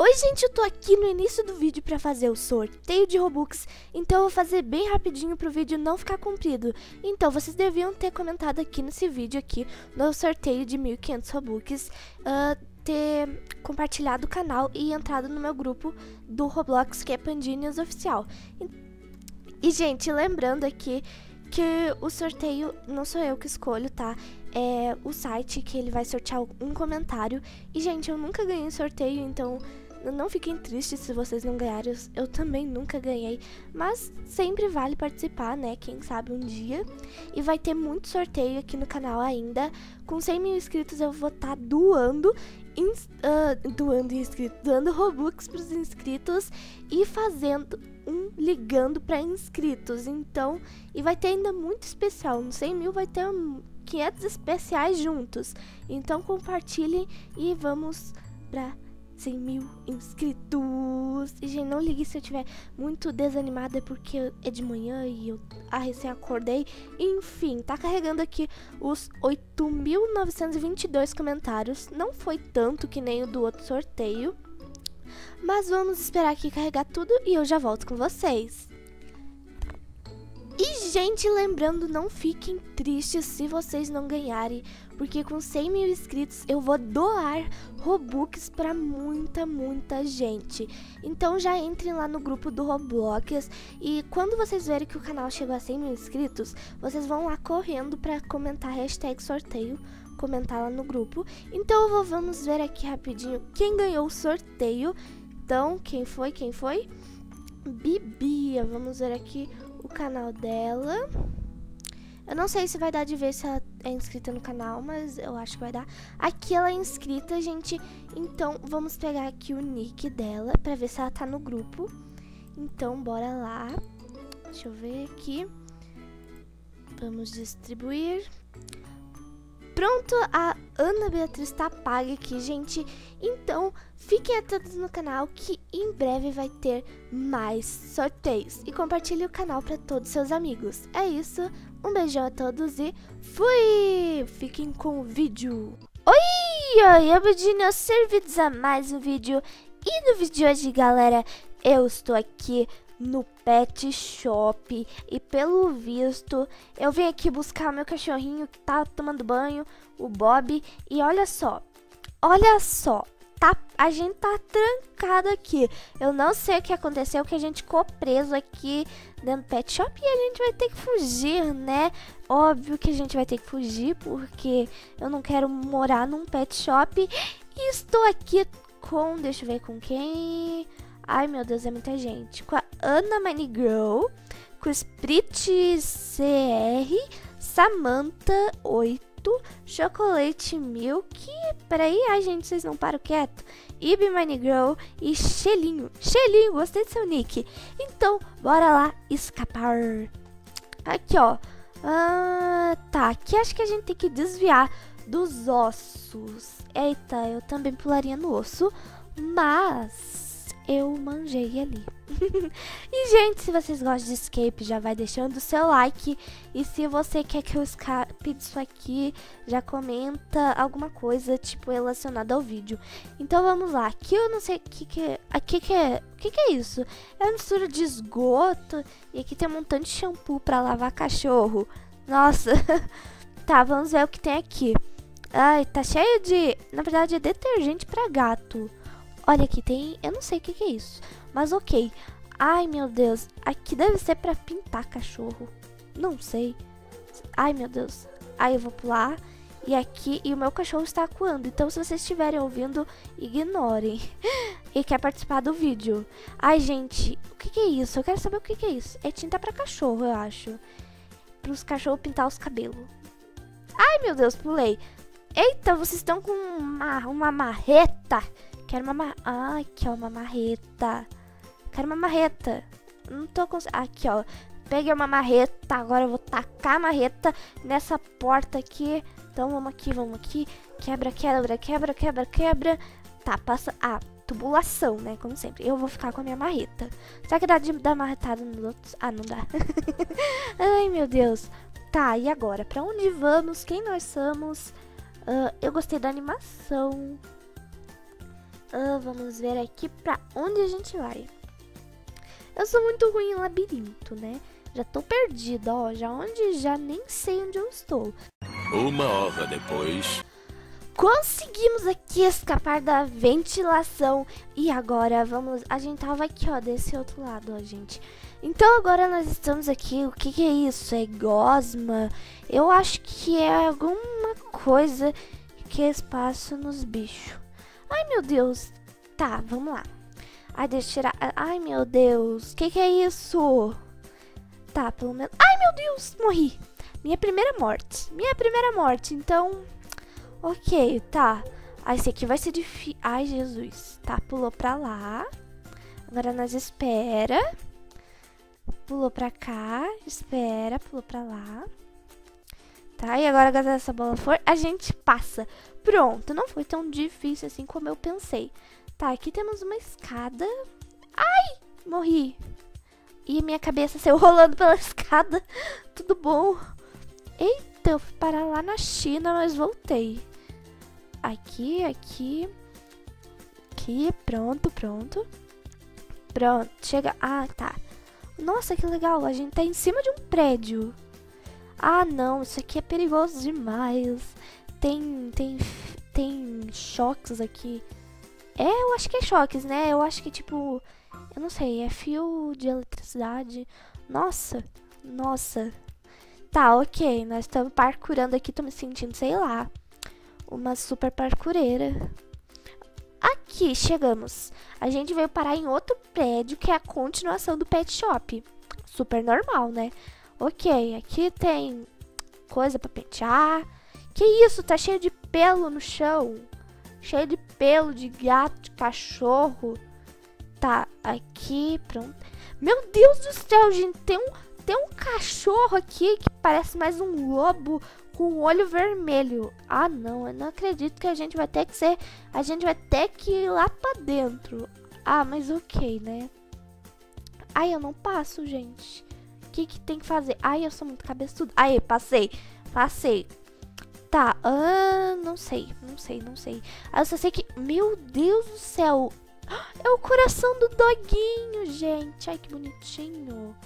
Oi gente, eu tô aqui no início do vídeo pra fazer o sorteio de Robux, então eu vou fazer bem rapidinho pro vídeo não ficar comprido. Então vocês deviam ter comentado aqui nesse vídeo aqui, no sorteio de 1500 Robux, uh, ter compartilhado o canal e entrado no meu grupo do Roblox, que é Pandinhas Oficial. E gente, lembrando aqui que o sorteio não sou eu que escolho, tá? É o site que ele vai sortear um comentário. E, gente, eu nunca ganhei sorteio, então não fiquem tristes se vocês não ganharem, eu também nunca ganhei, mas sempre vale participar, né? Quem sabe um dia. E vai ter muito sorteio aqui no canal ainda. Com 100 mil inscritos eu vou estar tá doando, uh, doando inscritos, dando Robux pros inscritos e fazendo um ligando para inscritos. Então, e vai ter ainda muito especial. No 100 mil vai ter 500 especiais juntos. Então compartilhem e vamos pra 100 mil inscritos. E, gente, não ligue se eu estiver muito desanimada, porque é de manhã e eu ah, recém acordei. Enfim, tá carregando aqui os 8.922 comentários. Não foi tanto que nem o do outro sorteio. Mas vamos esperar aqui carregar tudo e eu já volto com vocês. Gente, lembrando, não fiquem tristes se vocês não ganharem, porque com 100 mil inscritos eu vou doar Robux para muita, muita gente. Então já entrem lá no grupo do Roblox e quando vocês verem que o canal chegou a 100 mil inscritos, vocês vão lá correndo para comentar hashtag sorteio, comentar lá no grupo. Então vamos ver aqui rapidinho quem ganhou o sorteio. Então, quem foi? Quem foi? Bibia. Vamos ver aqui o canal dela. Eu não sei se vai dar de ver se ela é inscrita no canal, mas eu acho que vai dar. Aqui ela é inscrita, gente. Então, vamos pegar aqui o nick dela pra ver se ela tá no grupo. Então, bora lá. Deixa eu ver aqui. Vamos distribuir. Pronto, a Ana Beatriz tá paga aqui, gente. Então, fiquem atentos no canal que em breve vai ter mais sorteios. E compartilhe o canal para todos seus amigos. É isso, um beijão a todos e fui! Fiquem com o vídeo. Oi, oi, eu bem servidos a mais um vídeo. E no vídeo de hoje, galera, eu estou aqui no pet shop e pelo visto eu vim aqui buscar meu cachorrinho que tá tomando banho, o Bob, e olha só, olha só, tá, a gente tá trancado aqui. Eu não sei o que aconteceu, que a gente ficou preso aqui dentro do pet shop e a gente vai ter que fugir, né? Óbvio que a gente vai ter que fugir porque eu não quero morar num pet shop e estou aqui com, deixa eu ver com quem... Ai, meu Deus, é muita gente. Com a Ana Mine Girl, com Sprit CR, Samantha 8, Chocolate Milk. Peraí, ai, gente, vocês não param quieto. Ibi Mine Girl e Chelinho. Chelinho, gostei do seu nick. Então, bora lá escapar. Aqui, ó. Ah, tá, aqui acho que a gente tem que desviar dos ossos. Eita, eu também pularia no osso, mas eu manjei ali. e, gente, se vocês gostam de escape, já vai deixando o seu like. E se você quer que eu escape disso aqui, já comenta alguma coisa, tipo, relacionada ao vídeo. Então, vamos lá. Aqui eu não sei o que que é... Aqui que é... O que que é isso? É uma mistura de esgoto. E aqui tem um montão de shampoo pra lavar cachorro. Nossa. tá, vamos ver o que tem aqui. Ai, tá cheio de... Na verdade, é detergente pra gato. Olha aqui, tem... Eu não sei o que, que é isso. Mas ok. Ai, meu Deus. Aqui deve ser pra pintar cachorro. Não sei. Ai, meu Deus. Aí eu vou pular. E aqui... E o meu cachorro está acuando. Então, se vocês estiverem ouvindo, ignorem. e quer participar do vídeo. Ai, gente. O que, que é isso? Eu quero saber o que, que é isso. É tinta pra cachorro, eu acho. Para os cachorros pintar os cabelos. Ai, meu Deus, pulei. Eita, vocês estão com uma, uma marreta. Quero uma mar... Ai, aqui, ó, uma marreta. Quero uma marreta. Não tô conseguindo... Aqui, ó. Peguei uma marreta. Agora eu vou tacar a marreta nessa porta aqui. Então, vamos aqui, vamos aqui. Quebra, quebra, quebra, quebra, quebra. Tá, passa... Ah, tubulação, né? Como sempre. Eu vou ficar com a minha marreta. Será que dá de dar marretada nos outros? Ah, não dá. Ai, meu Deus. Tá, e agora? Pra onde vamos? Quem nós somos? Uh, eu gostei da animação. Uh, vamos ver aqui pra onde a gente vai. Eu sou muito ruim em labirinto, né? Já tô perdida, ó. Já onde já nem sei onde eu estou. Uma hora depois. Conseguimos aqui escapar da ventilação. E agora vamos. A gente tava aqui, ó, desse outro lado, ó, gente. Então agora nós estamos aqui. O que, que é isso? É gosma? Eu acho que é alguma coisa que é espaço nos bichos. Ai meu Deus. Tá, vamos lá. Ai, deixa eu tirar. Ai meu Deus. Que, que é isso? Tá, pelo menos. Ai meu Deus, morri. Minha primeira morte. Minha primeira morte. Então. Ok, tá. Ah, esse aqui vai ser difícil. Ai, Jesus. Tá, pulou pra lá. Agora nós espera. Pulou pra cá, espera, pulou pra lá. Tá, e agora, quando essa bola for, a gente passa. Pronto, não foi tão difícil assim como eu pensei. Tá, aqui temos uma escada. Ai, morri. E minha cabeça saiu rolando pela escada. Tudo bom. Eita, eu fui parar lá na China, mas voltei. Aqui, aqui. Aqui, pronto, pronto. Pronto, chega. Ah, tá. Nossa, que legal, a gente tá em cima de um prédio. Ah, não, isso aqui é perigoso demais. Tem, tem, tem choques aqui. É, eu acho que é choques, né? Eu acho que, tipo, eu não sei, é fio de eletricidade. Nossa, nossa. Tá, ok, nós estamos parkurando aqui, tô me sentindo, sei lá, uma super parkureira. Aqui, chegamos. A gente veio parar em outro prédio que é a continuação do pet shop. Super normal, né? Ok, aqui tem coisa para pentear. Que isso? Tá cheio de pelo no chão. Cheio de pelo de gato, de cachorro. Tá, aqui, pronto. Meu Deus do céu, gente, tem um, tem um cachorro aqui que parece mais um lobo com olho vermelho. Ah, não, eu não acredito que a gente vai ter que ser. A gente vai ter que ir lá pra dentro. Ah, mas ok, né? Ai, eu não passo, gente. O que, que tem que fazer? Ai, eu sou muito cabeçudo. Aí, passei. Passei. Tá, ah, não sei, não sei, não sei. Eu só sei que. Meu Deus do céu! É o coração do doguinho, gente. Ai, que bonitinho.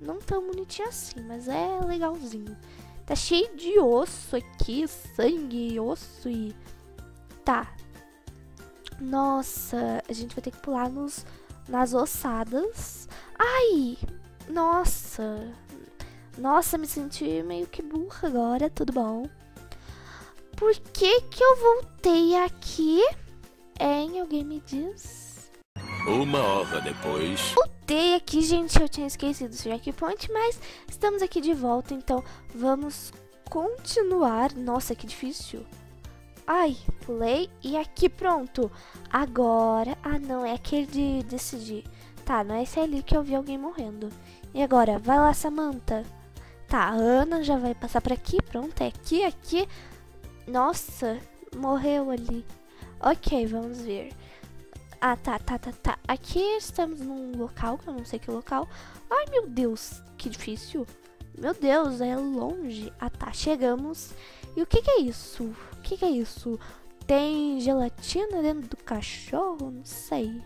Não tão bonitinho assim, mas é legalzinho. Tá cheio de osso aqui, sangue, osso e. Tá. Nossa, a gente vai ter que pular nos, nas ossadas. Ai! Nossa! Nossa, me senti meio que burra agora, tudo bom. Por que que eu voltei aqui? Hein, alguém me diz? Uma hora depois. Voltei aqui, gente, eu tinha esquecido o checkpoint, mas estamos aqui de volta, então vamos continuar. Nossa, que difícil. Ai, pulei e aqui pronto. Agora, ah não, é aquele de decidir. Tá, não é esse ali que eu vi alguém morrendo. E agora, vai lá, Samantha. Tá, a Ana já vai passar por aqui, pronto, é aqui, aqui. Nossa, morreu ali. Ok, vamos ver. Ah, tá, tá, tá, tá. Aqui estamos num local, que eu não sei que local. Ai, meu Deus, que difícil. Meu Deus, é longe. Ah, tá, chegamos. E o que, que é isso? O que, que é isso? Tem gelatina dentro do cachorro? Não sei.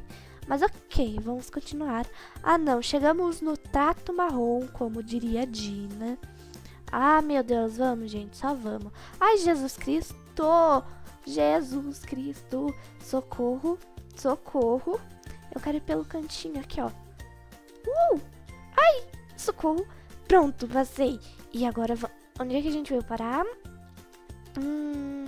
Mas ok, vamos continuar. Ah, não, chegamos no trato marrom, como diria a Dina. Ah, meu Deus, vamos, gente, só vamos. Ai, Jesus Cristo! Jesus Cristo! Socorro, socorro. Eu quero ir pelo cantinho aqui, ó. Uh! Ai, socorro. Pronto, vazei. E agora, onde é que a gente veio parar? Hum...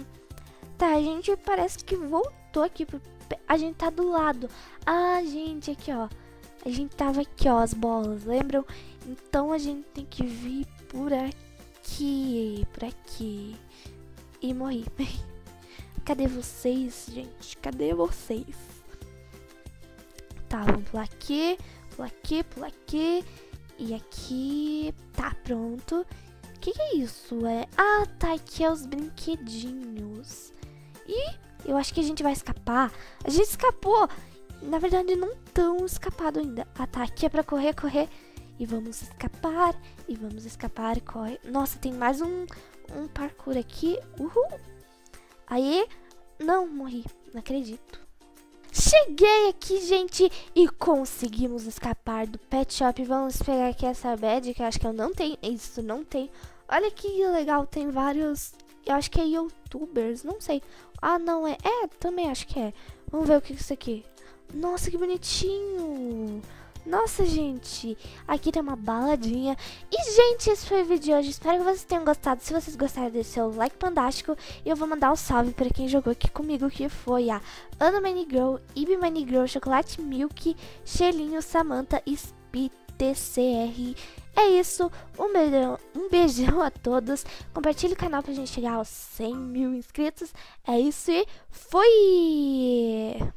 Tá, a gente parece que voltou aqui pro... A gente tá do lado. Ah, gente, aqui, ó. A gente tava aqui, ó, as bolas, lembram? Então a gente tem que vir por aqui, por aqui. E morri. Cadê vocês, gente? Cadê vocês? Tá, vamos pular aqui, pular aqui, pular aqui. E aqui. Tá, pronto. O que, que, é isso? É... Ah, tá. Aqui é os brinquedinhos. E eu acho que a gente vai escapar. A gente escapou. Na verdade, não tão escapado ainda. Ah, tá. Aqui é pra correr, correr. E vamos escapar. E vamos escapar. Corre. Nossa, tem mais um, um parkour aqui. Uhul. Aí. Não, morri. Não acredito. cheguei aqui, gente, e conseguimos escapar do pet shop. Vamos pegar aqui essa badge, que eu acho que eu não tenho. Isso, não tem. Olha que legal, tem vários... Eu acho que é youtubers, não sei. Ah, não, é... É, também acho que é. Vamos ver o que é isso aqui. Nossa, que bonitinho. Nossa, gente, aqui tem uma baladinha. E, gente, esse foi o vídeo de hoje. Espero que vocês tenham gostado. Se vocês gostaram, deixe seu like fantástico. E eu vou mandar um salve para quem jogou aqui comigo, que foi a Ana Manigirl, Ibi Manigirl, Chocolate Milk, Chelinho, Samantha, Speed, TCR. É isso, um beijão, um beijão a todos. Compartilhe o canal pra gente chegar aos 100 mil inscritos. É isso e fui!